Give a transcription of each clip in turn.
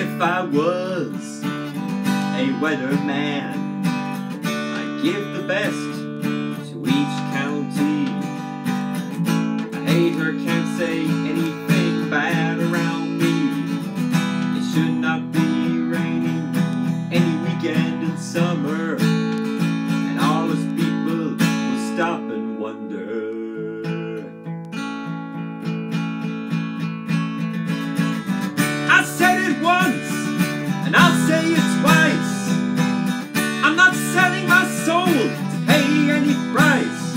If I was a weatherman, I'd give the best to each county. A hater can't say anything bad around me. It should not be raining any weekend in summer, and all us people will stop once, and I'll say it twice. I'm not selling my soul to pay any price.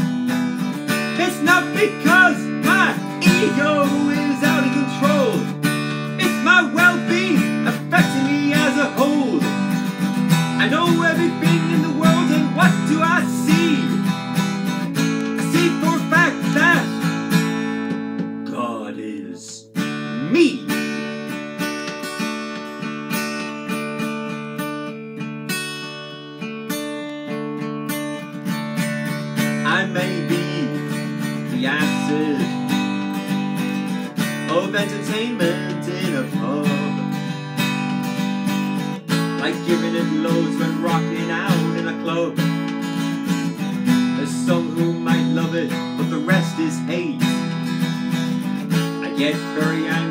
It's not because my ego is out of control. It's my well-being affecting me as a whole. I know everything in the world, and what do I see? I see for a fact that God is me. May be the acid of entertainment in a pub. Like giving it loads when rocking out in a club. There's some who might love it, but the rest is hate. I get very angry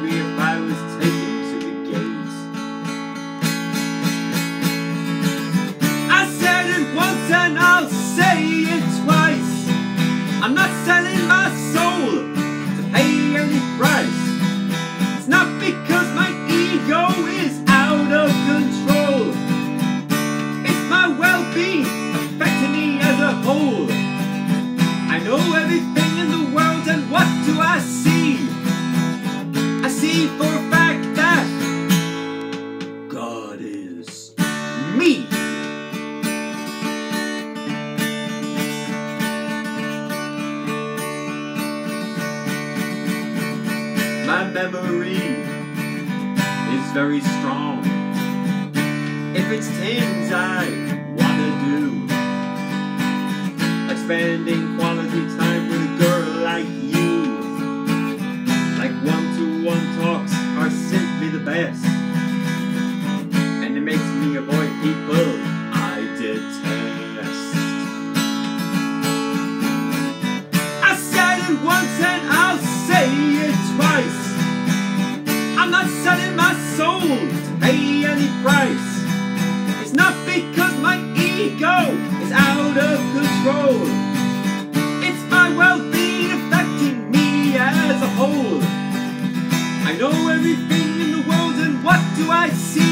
I'm not selling my memory is very strong. If it's things I wanna do, like spending quality time with a girl like you, like one-to-one -one talks are simply the best, and it makes me avoid people. price. It's not because my ego is out of control. It's my well-being affecting me as a whole. I know everything in the world and what do I see?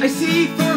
I see